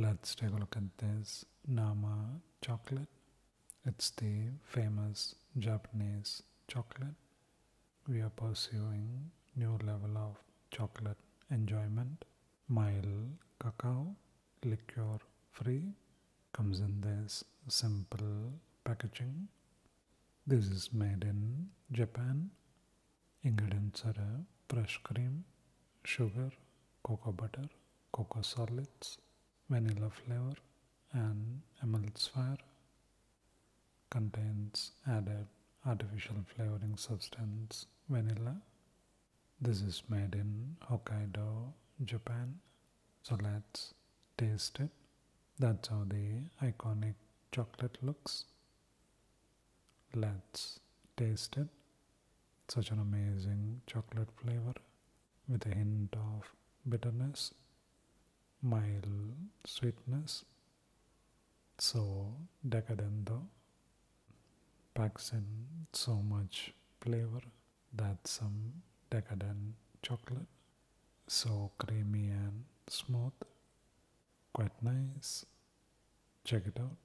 Let's take a look at this Nama chocolate. It's the famous Japanese chocolate. We are pursuing new level of chocolate enjoyment. Mild cacao, liqueur free, comes in this simple packaging. This is made in Japan. Ingredients are fresh cream, sugar, cocoa butter, cocoa solids, vanilla flavor, and emulsifier. Contains added artificial flavoring substance vanilla. This is made in Hokkaido, Japan. So let's taste it. That's how the iconic chocolate looks. Let's taste it. Such an amazing chocolate flavor with a hint of bitterness, mild sweetness. So decadent though. Packs in so much flavor. that some decadent chocolate. So creamy and smooth. Quite nice. Check it out.